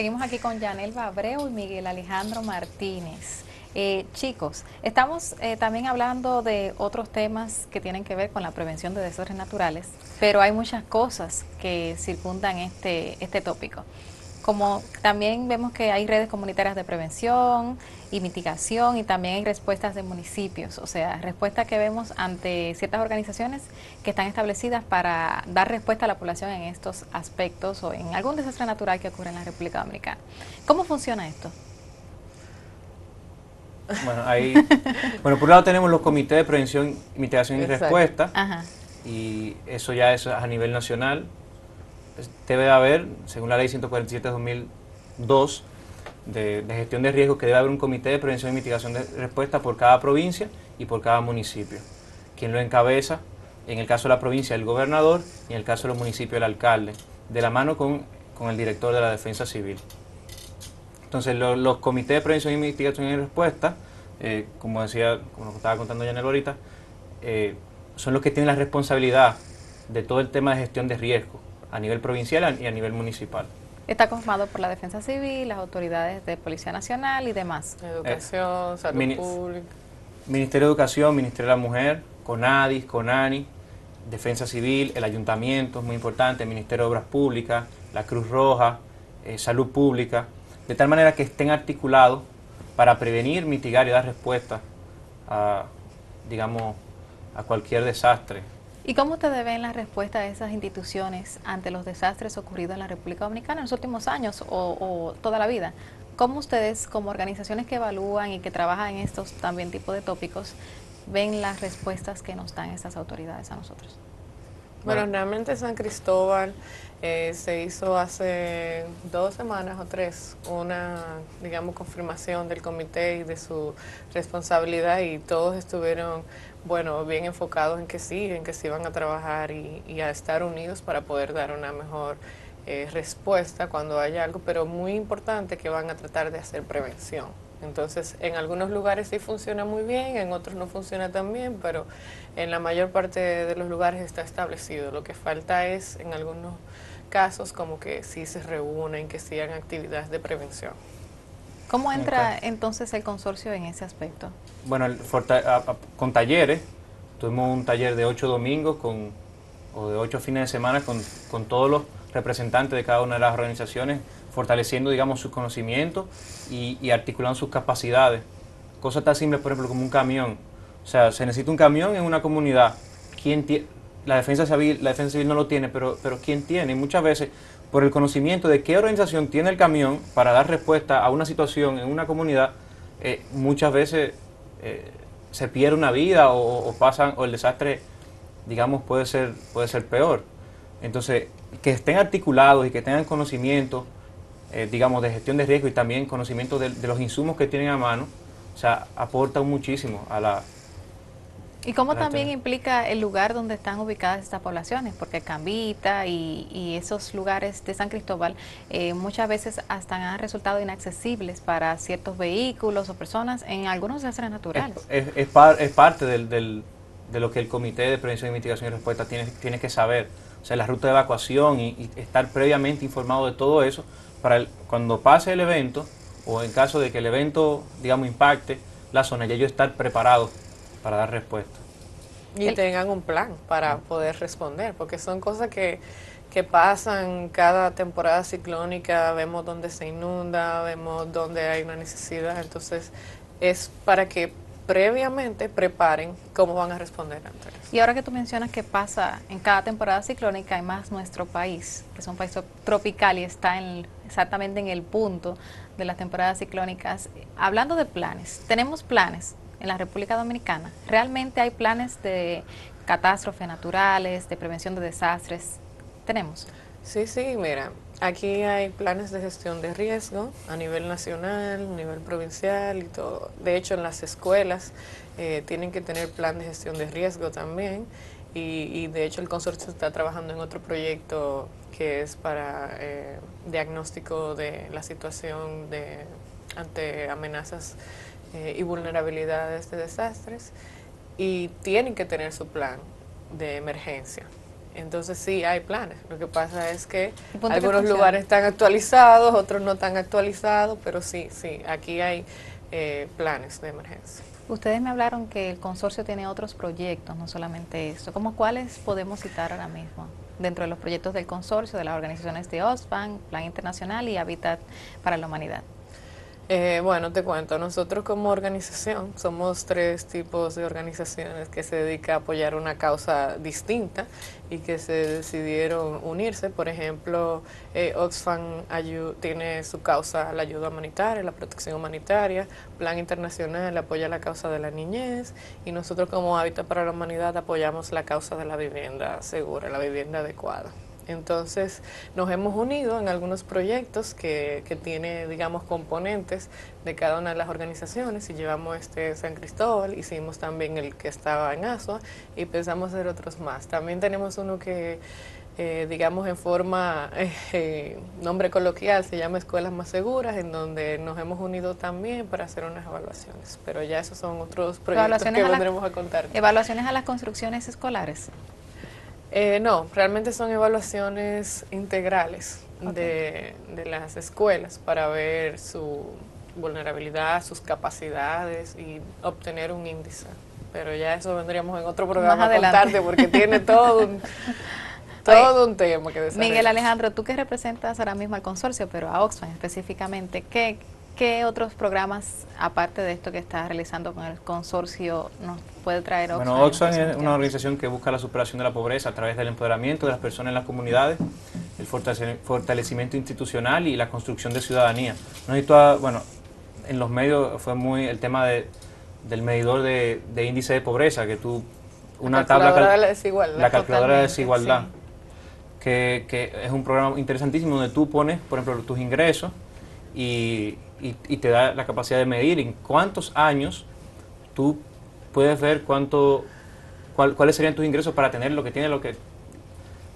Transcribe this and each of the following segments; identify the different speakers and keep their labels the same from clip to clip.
Speaker 1: Seguimos aquí con Yanel Abreu y Miguel Alejandro Martínez. Eh, chicos, estamos eh, también hablando de otros temas que tienen que ver con la prevención de desastres naturales, pero hay muchas cosas que circundan este, este tópico. Como también vemos que hay redes comunitarias de prevención y mitigación y también hay respuestas de municipios, o sea, respuestas que vemos ante ciertas organizaciones que están establecidas para dar respuesta a la población en estos aspectos o en algún desastre natural que ocurre en la República Dominicana. ¿Cómo funciona esto?
Speaker 2: Bueno, ahí, bueno, por un lado tenemos los comités de prevención, mitigación y respuesta, y eso ya es a nivel nacional. Debe haber, según la ley 147-2002 de, de, gestión de riesgos, que debe haber un comité de prevención y mitigación de respuesta por cada provincia y por cada municipio. Quien lo encabeza, en el caso de la provincia, el gobernador, y en el caso de los municipios, el alcalde, de la mano con, con el director de la defensa civil. Entonces, los comités de prevención y mitigación y respuesta, eh, como decía, como estaba contando Janel ahorita, eh, son los que tienen la responsabilidad de todo el tema de gestión de riesgo a nivel provincial y a nivel municipal.
Speaker 1: Está conformado por la Defensa Civil, las autoridades de Policía Nacional y demás.
Speaker 3: Educación, salud pública.
Speaker 2: Ministerio de Educación, Ministerio de la Mujer, CONADIS, CONANI, Defensa Civil, el Ayuntamiento, es muy importante, el Ministerio de Obras Públicas, la Cruz Roja, eh, Salud Pública de tal manera que estén articulados para prevenir, mitigar y dar respuesta a, digamos, a cualquier desastre.
Speaker 1: ¿Y cómo ustedes ven la respuesta de esas instituciones ante los desastres ocurridos en la República Dominicana en los últimos años o, toda la vida? ¿Cómo ustedes, como organizaciones que evalúan y que trabajan en estos también tipos de tópicos, ven las respuestas que nos dan estas autoridades a nosotros?
Speaker 3: Bueno, realmente San Cristóbal eh, se hizo hace dos semanas o tres una, digamos, confirmación del comité y de su responsabilidad y todos estuvieron, bueno, bien enfocados en que sí, en que sí iban a trabajar y, a estar unidos para poder dar una mejor eh, respuesta cuando haya algo, pero muy importante que van a tratar de hacer prevención. Entonces, en algunos lugares sí funciona muy bien, en otros no funciona tan bien, pero en la mayor parte de los lugares está establecido. Lo que falta es, en algunos casos, como que sí se reúnen, que sí hagan actividades de prevención.
Speaker 1: ¿Cómo entra entonces el consorcio en ese aspecto?
Speaker 2: Bueno, con talleres, tuvimos un taller de ocho domingos con, o de ocho fines de semana con, con todos los representantes de cada una de las organizaciones fortaleciendo, digamos, sus conocimientos y, articulando sus capacidades. Cosas tan simples, por ejemplo, como un camión. O sea, se necesita un camión en una comunidad. ¿Quién la defensa civil, la defensa civil no lo tiene, pero, pero ¿quién tiene? Muchas veces, por el conocimiento de qué organización tiene el camión para dar respuesta a una situación en una comunidad, eh, muchas veces eh, se pierde una vida o, o, pasan, o el desastre, digamos, puede ser, puede ser peor. Entonces, que estén articulados y que tengan conocimiento eh, digamos, de gestión de riesgo y también conocimiento de, los insumos que tienen a mano, o sea, aporta muchísimo a la...
Speaker 1: ¿Y cómo también implica el lugar donde están ubicadas estas poblaciones? Porque Cambita y, esos lugares de San Cristóbal eh, muchas veces hasta han resultado inaccesibles para ciertos vehículos o personas en algunos desastres naturales.
Speaker 2: Es, es, parte del, de lo que el Comité de Prevención y Mitigación y Respuesta tiene, tiene que saber. O sea, la ruta de evacuación y, y estar previamente informado de todo eso para cuando pase el evento o en caso de que el evento, digamos, impacte la zona, ya ellos estar preparados para dar respuesta.
Speaker 3: Y tengan un plan para poder responder, porque son cosas que, que pasan cada temporada ciclónica, vemos dónde se inunda, vemos dónde hay una necesidad, entonces es para que previamente preparen cómo van a responder ante eso.
Speaker 1: Y ahora que tú mencionas que pasa en cada temporada ciclónica, hay más nuestro país, que es un país tropical y está en, exactamente en el punto de las temporadas ciclónicas. Hablando de planes, tenemos planes en la República Dominicana. ¿Realmente hay planes de catástrofes naturales, de prevención de desastres? ¿Tenemos?
Speaker 3: Sí, sí, mira, aquí hay planes de gestión de riesgo a nivel nacional, nivel provincial y todo. De hecho, en las escuelas eh, tienen que tener plan de gestión de riesgo también. Y, de hecho el consorcio está trabajando en otro proyecto que es para eh, diagnóstico de la situación de, ante amenazas eh, y vulnerabilidades de desastres. Y tienen que tener su plan de emergencia Entonces sí hay planes. Lo que pasa es que algunos lugares están actualizados, otros no están actualizados, pero sí, sí, aquí hay eh, planes de emergencia.
Speaker 1: Ustedes me hablaron que el consorcio tiene otros proyectos, no solamente esto. ¿Cómo cuáles podemos citar ahora mismo? Dentro de los proyectos del consorcio, de las organizaciones de OSPAN, Plan Internacional y Hábitat para la Humanidad.
Speaker 3: Eh, bueno, te cuento, nosotros como organización somos tres tipos de organizaciones que se dedican a apoyar una causa distinta y que se decidieron unirse. Por ejemplo, eh, Oxfam tiene su causa la ayuda humanitaria, la protección humanitaria, Plan Internacional apoya la causa de la niñez y nosotros como Hábitat para la Humanidad apoyamos la causa de la vivienda segura, la vivienda adecuada. Entonces nos hemos unido en algunos proyectos que, que tiene, digamos, componentes de cada una de las organizaciones y llevamos este San Cristóbal, hicimos también el que estaba en ASOA y pensamos hacer otros más. También tenemos uno que, eh, digamos, en forma, eh, nombre coloquial, se llama Escuelas Más Seguras, en donde nos hemos unido también para hacer unas evaluaciones. Pero ya esos son otros proyectos que vendremos a contar.
Speaker 1: ¿Evaluaciones a las construcciones escolares?
Speaker 3: Eh, no, realmente son evaluaciones integrales de, las escuelas para ver su vulnerabilidad, sus capacidades y obtener un índice. Pero ya eso vendríamos en otro programa a contarte porque tiene todo un, todo un tema que desarrollar.
Speaker 1: Miguel Alejandro, tú que representas ahora mismo al consorcio, pero a Oxfam específicamente, ¿qué, ¿Qué otros programas, aparte de esto que estás realizando con el consorcio, nos puede traer
Speaker 2: Oxfam? Bueno, Oxfam es una organización que busca la superación de la pobreza a través del empoderamiento de las personas en las comunidades, el fortalecimiento institucional y la construcción de ciudadanía. No bueno, en los medios fue muy el tema de, del medidor de, índice de pobreza, que tú,
Speaker 3: una la tabla... de la desigualdad.
Speaker 2: La calculadora de desigualdad, que, que es un programa interesantísimo donde tú pones, por ejemplo, tus ingresos y y, te da la capacidad de medir en cuántos años tú puedes ver cuánto, cuáles serían tus ingresos para tener lo que tiene lo que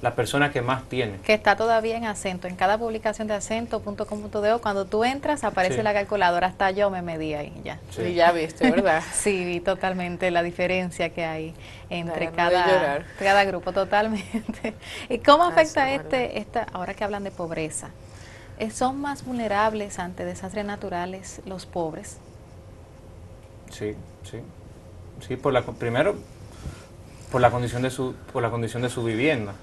Speaker 2: la persona que más tiene.
Speaker 1: Que está todavía en acento. En cada publicación de acento.com.do, cuando tú entras, aparece la calculadora. Hasta yo me medí ahí ya.
Speaker 3: Sí, ya viste, ¿verdad?
Speaker 1: sí, vi totalmente la diferencia que hay entre cada, cada grupo, totalmente. ¿Y cómo afecta este, esta, ahora que hablan de pobreza? Eh, ¿Son más vulnerables ante desastres naturales los pobres?
Speaker 2: Sí, sí. Sí, por la, primero por la condición de su, por la condición de su vivienda.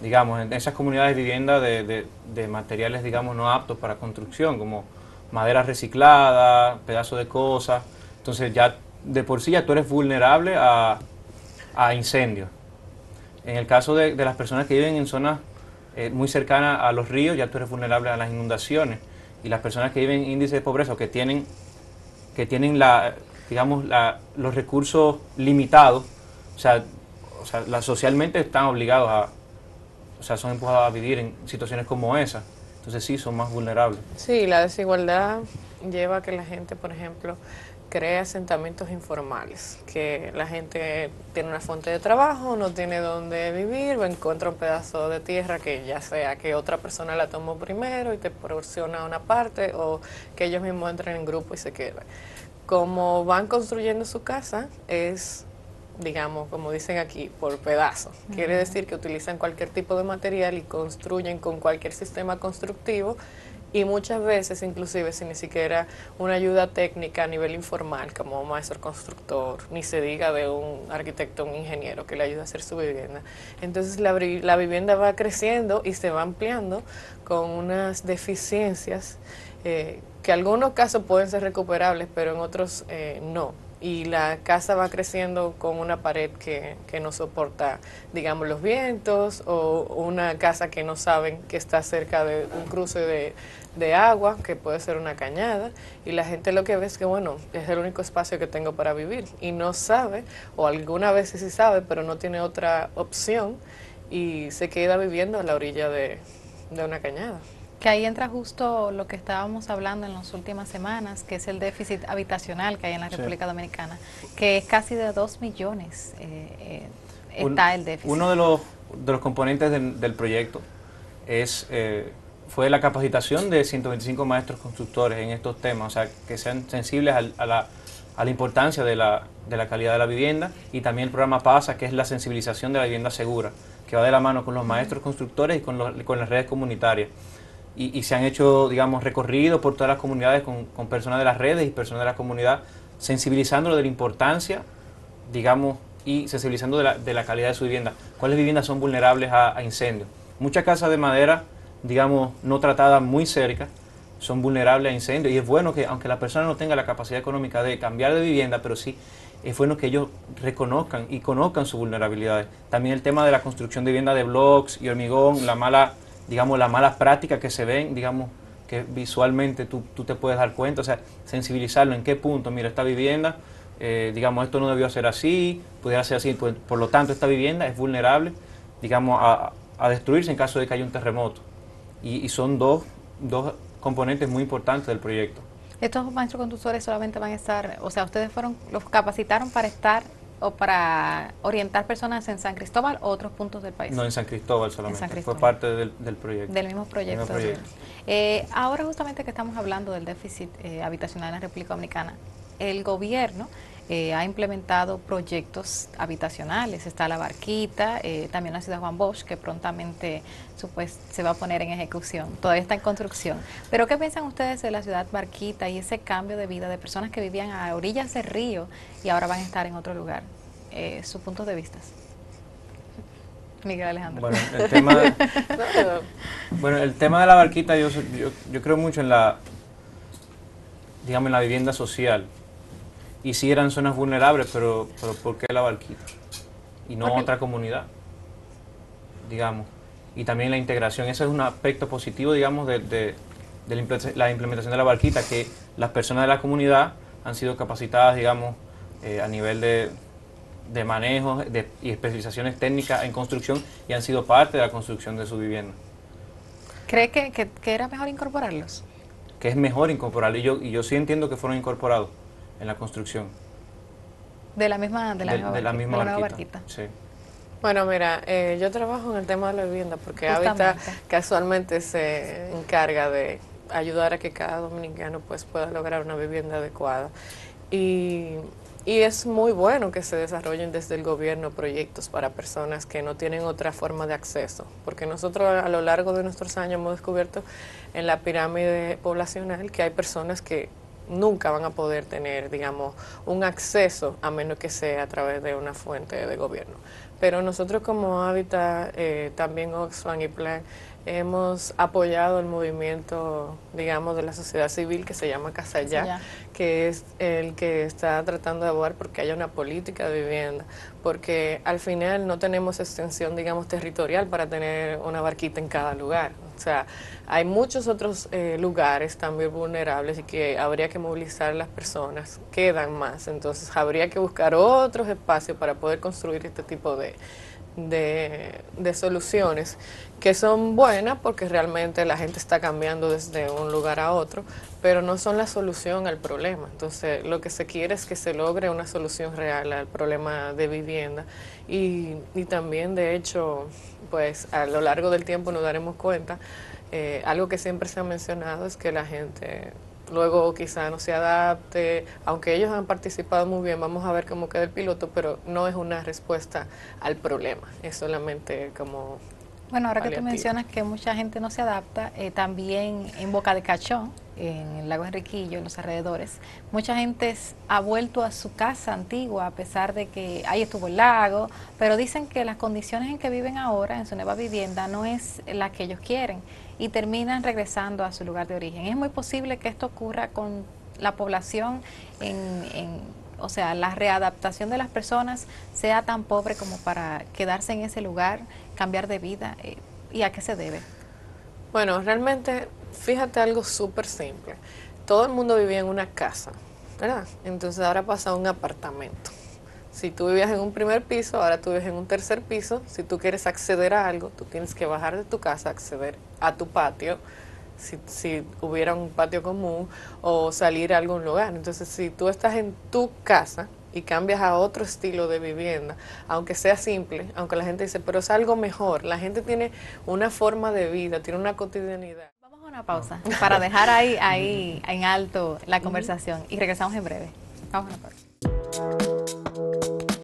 Speaker 2: Digamos, en esas comunidades de vivienda de, de, materiales, digamos, no aptos para construcción, como madera reciclada, pedazos de cosas. Entonces ya de por sí ya tú eres vulnerable a, a incendios. En el caso de, de, las personas que viven en zonas eh, muy cercana a los ríos, ya tú eres vulnerable a las inundaciones. Y las personas que viven en índice de pobreza o que tienen, que tienen la, digamos, los recursos limitados, o sea, o sea la, socialmente están obligados a, o sea, son empujados a vivir en situaciones como esa. Entonces sí, son más vulnerables.
Speaker 3: Sí, la desigualdad lleva a que la gente, por ejemplo, crea asentamientos informales, que la gente tiene una fuente de trabajo, no tiene dónde vivir, o encuentra un pedazo de tierra que ya sea que otra persona la tomó primero y te proporciona una parte, o que ellos mismos entren en grupo y se quedan. Como van construyendo su casa, es digamos, como dicen aquí, por pedazos. Quiere decir que utilizan cualquier tipo de material y construyen con cualquier sistema constructivo y muchas veces inclusive sin ni siquiera una ayuda técnica a nivel informal como un maestro constructor, ni se diga de un arquitecto, un ingeniero que le ayuda a hacer su vivienda. Entonces la, la vivienda va creciendo y se va ampliando con unas deficiencias eh, que en algunos casos pueden ser recuperables, pero en otros eh, no y la casa va creciendo con una pared que, que, no soporta, digamos, los vientos o una casa que no saben que está cerca de un cruce de, de agua, que puede ser una cañada, y la gente lo que ve es que, bueno, es el único espacio que tengo para vivir, y no sabe, o alguna vez sí sabe, pero no tiene otra opción, y se queda viviendo a la orilla de, una cañada.
Speaker 1: Que ahí entra justo lo que estábamos hablando en las últimas semanas, que es el déficit habitacional que hay en la República Dominicana, que es casi de 2 millones. Eh, eh, está el déficit.
Speaker 2: Uno de los, de los componentes del, proyecto es eh, fue la capacitación de 125 maestros constructores en estos temas, o sea, que sean sensibles a, la, a la importancia de la, de la calidad de la vivienda y también el programa PASA, que es la sensibilización de la vivienda segura, que va de la mano con los maestros constructores y con, con las redes comunitarias. Y, y, se han hecho, digamos, recorridos por todas las comunidades con, personas de las redes y personas de la comunidad, sensibilizándolo de la importancia, digamos, y sensibilizando de la, de la calidad de su vivienda. ¿Cuáles viviendas son vulnerables a, a incendios? Muchas casas de madera, digamos, no tratadas muy cerca, son vulnerables a incendios y es bueno que, aunque la persona no tenga la capacidad económica de cambiar de vivienda, pero sí es bueno que ellos reconozcan y conozcan sus vulnerabilidades. También el tema de la construcción de vivienda de blocks y hormigón, la mala, digamos, la mala práctica que se ven, digamos, que visualmente tú, tú te puedes dar cuenta, o sea, sensibilizarlo en qué punto, mira, esta vivienda, eh, digamos, esto no debió ser así, pudiera ser así, pues, por lo tanto, esta vivienda es vulnerable, digamos, a, a destruirse en caso de que haya un terremoto. Y, y son dos, dos componentes muy importantes del proyecto.
Speaker 1: Estos maestros conductores solamente van a estar, o sea, ustedes fueron, los capacitaron para estar o para orientar personas en San Cristóbal o otros puntos del país.
Speaker 2: No, en San Cristóbal solamente. San Cristóbal. Fue parte del, del, proyecto.
Speaker 1: Del mismo proyecto. Mismo proyecto. Eh, ahora justamente que estamos hablando del déficit eh, habitacional en la República Dominicana, el gobierno eh, ha implementado proyectos habitacionales. Está la Barquita, eh, también la ciudad Juan Bosch, que prontamente supues, se va a poner en ejecución. Todavía está en construcción. Pero ¿qué piensan ustedes de la ciudad Barquita y ese cambio de vida de personas que vivían a orillas del río y ahora van a estar en otro lugar? Eh, sus puntos de vista. Miguel Alejandro.
Speaker 2: Bueno, el tema de, bueno, el tema de la barquita, yo, yo, yo creo mucho en la, digamos, en la vivienda social y sí eran zonas vulnerables, pero, pero ¿por qué la Barquita? Y no otra comunidad, digamos. Y también la integración, ese es un aspecto positivo, digamos, de, de, de la implementación de la Barquita, que las personas de la comunidad han sido capacitadas, digamos, eh, a nivel de, de manejo de, y especializaciones técnicas en construcción y han sido parte de la construcción de su vivienda.
Speaker 1: ¿Cree que, que, que era mejor incorporarlos?
Speaker 2: Que es mejor incorporarlos y yo, y yo sí entiendo que fueron incorporados en la construcción.
Speaker 1: De la misma, de la
Speaker 2: de,
Speaker 1: misma,
Speaker 2: de la misma
Speaker 1: de la
Speaker 2: barquita.
Speaker 1: barquita.
Speaker 2: Sí.
Speaker 3: Bueno, mira, eh, yo trabajo en el tema de la vivienda porque Habitat casualmente se encarga de ayudar a que cada dominicano pues pueda lograr una vivienda adecuada. Y, y es muy bueno que se desarrollen desde el gobierno proyectos para personas que no tienen otra forma de acceso, porque nosotros a lo largo de nuestros años hemos descubierto en la pirámide poblacional que hay personas que nunca van a poder tener, digamos, un acceso a menos que sea a través de una fuente de gobierno. Pero nosotros como Hábitat, eh, también Oxfam y Plan, hemos apoyado el movimiento, digamos, de la sociedad civil que se llama Casa Ya, que es el que está tratando de abogar porque haya una política de vivienda, porque al final no tenemos extensión, digamos, territorial para tener una barquita en cada lugar. O sea, hay muchos otros eh, lugares también vulnerables y que habría que movilizar a las personas, quedan más, entonces habría que buscar otros espacios para poder construir este tipo de, de, de, soluciones que son buenas porque realmente la gente está cambiando desde un lugar a otro, pero no son la solución al problema. Entonces, lo que se quiere es que se logre una solución real al problema de vivienda y, y también, de hecho, pues a lo largo del tiempo nos daremos cuenta, eh, algo que siempre se ha mencionado es que la gente luego quizá no se adapte, aunque ellos han participado muy bien, vamos a ver cómo queda el piloto, pero no es una respuesta al problema, es solamente como...
Speaker 1: Bueno, ahora paliativo. que tú mencionas que mucha gente no se adapta, eh, también en Boca de Cachón, en el lago Enriquillo, en los alrededores, mucha gente ha vuelto a su casa antigua a pesar de que ahí estuvo el lago, pero dicen que las condiciones en que viven ahora en su nueva vivienda no es la que ellos quieren y terminan regresando a su lugar de origen. Es muy posible que esto ocurra con la población en, en o sea, la readaptación de las personas sea tan pobre como para quedarse en ese lugar, cambiar de vida, eh, ¿y a qué se debe?
Speaker 3: Bueno, realmente, fíjate algo súper simple. Todo el mundo vivía en una casa, ¿verdad? Entonces ahora pasa a un apartamento. Si tú vivías en un primer piso, ahora tú vives en un tercer piso. Si tú quieres acceder a algo, tú tienes que bajar de tu casa, acceder a tu patio, si, si, hubiera un patio común, o salir a algún lugar. Entonces, si tú estás en tu casa y cambias a otro estilo de vivienda, aunque sea simple, aunque la gente dice, pero es algo mejor, la gente tiene una forma de vida, tiene una cotidianidad.
Speaker 1: Una pausa para dejar ahí, ahí en alto la conversación y regresamos en breve. Vamos a la pausa.